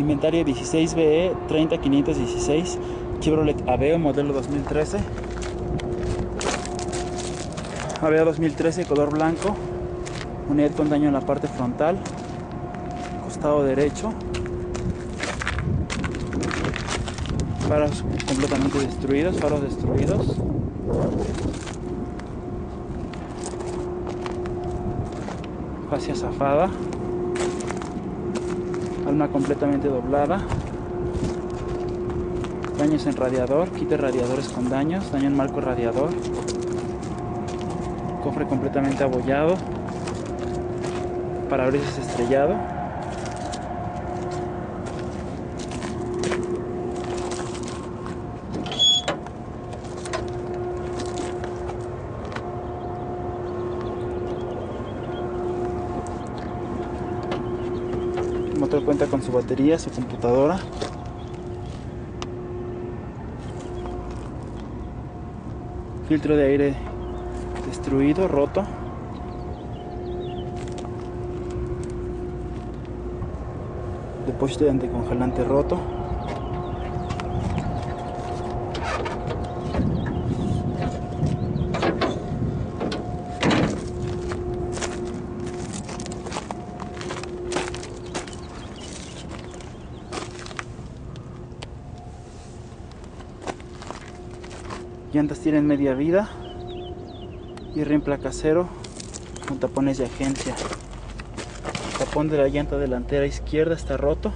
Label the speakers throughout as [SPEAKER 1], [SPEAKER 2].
[SPEAKER 1] Inventario 16BE 30516 Chevrolet Aveo modelo 2013. Aveo 2013 color blanco. Unidad con daño en la parte frontal. Costado derecho. Faros completamente destruidos, faros destruidos. Fascia zafada alma completamente doblada, daños en radiador, quite radiadores con daños, daño en marco radiador, cofre completamente abollado, parabrisas estrellado. Motor cuenta con su batería, su computadora. Filtro de aire destruido, roto. Depósito de anticongelante roto. Llantas tienen media vida y rim con tapones de agencia. El tapón de la llanta delantera izquierda está roto.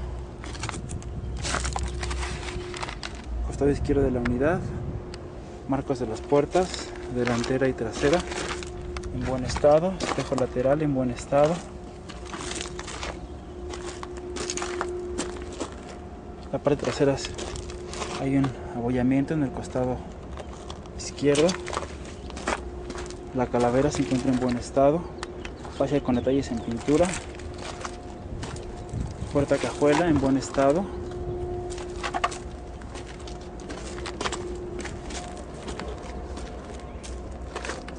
[SPEAKER 1] Costado izquierdo de la unidad. Marcos de las puertas delantera y trasera en buen estado. Espejo lateral en buen estado. La parte trasera hay un abollamiento en el costado izquierdo. La calavera se encuentra en buen estado. Fascia con detalles en pintura. Puerta cajuela en buen estado.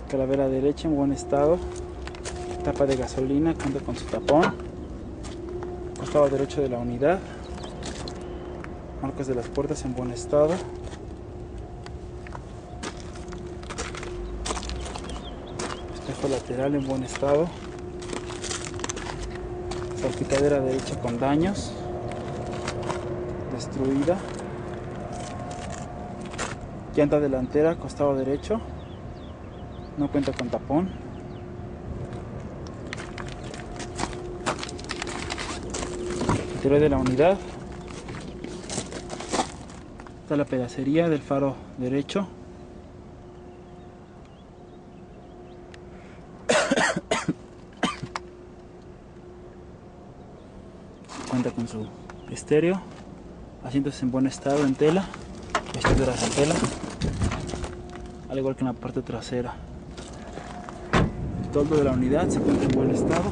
[SPEAKER 1] Calavera derecha en buen estado. Tapa de gasolina, cuenta con su tapón. Costado derecho de la unidad. Marcas de las puertas en buen estado. Lateral en buen estado, salpicadera derecha con daños, destruida, llanta delantera costado derecho, no cuenta con tapón, interior de la unidad, está la pedacería del faro derecho, con su estéreo, asientos en buen estado en tela, vestiduras en tela, al igual que en la parte trasera. El toldo de la unidad se encuentra en buen estado.